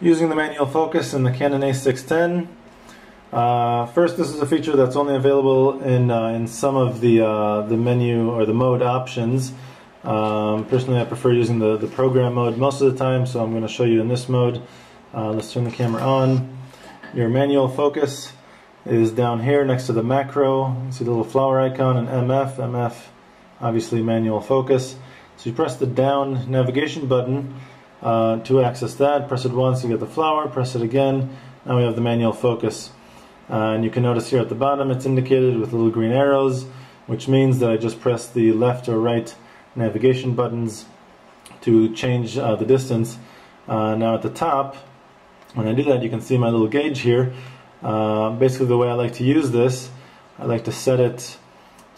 using the manual focus in the Canon A610. Uh, first, this is a feature that's only available in uh, in some of the uh, the menu or the mode options. Um, personally, I prefer using the the program mode most of the time, so I'm going to show you in this mode. Uh, let's turn the camera on. Your manual focus is down here next to the macro. You see the little flower icon and MF. MF, obviously manual focus. So you press the down navigation button uh, to access that. Press it once, you get the flower. Press it again. Now we have the manual focus. Uh, and you can notice here at the bottom it's indicated with little green arrows, which means that I just press the left or right navigation buttons to change uh, the distance. Uh, now at the top, when I do that, you can see my little gauge here. Uh, basically, the way I like to use this, I like to set it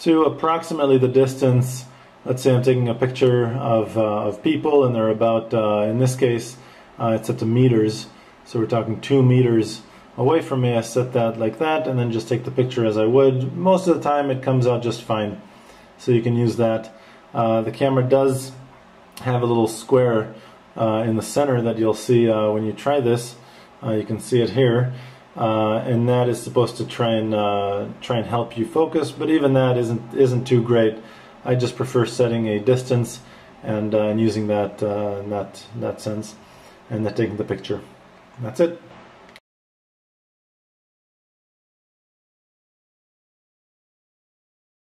to approximately the distance. Let's say I'm taking a picture of, uh, of people, and they're about, uh, in this case, uh, it's set to meters. So we're talking two meters away from me. I set that like that, and then just take the picture as I would. Most of the time, it comes out just fine. So you can use that. Uh, the camera does have a little square uh, in the center that you'll see when you try this. you can see it here uh, and that is supposed to try and uh, try and help you focus. But even that isn't isn't too great. I just prefer setting a distance and, uh, and using that uh, in that that sense, and then taking the picture. That's it.